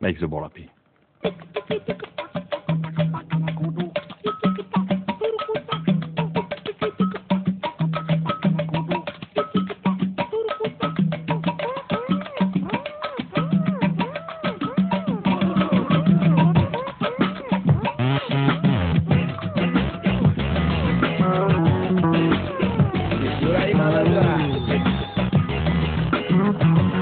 Make the ball happy. Thank you.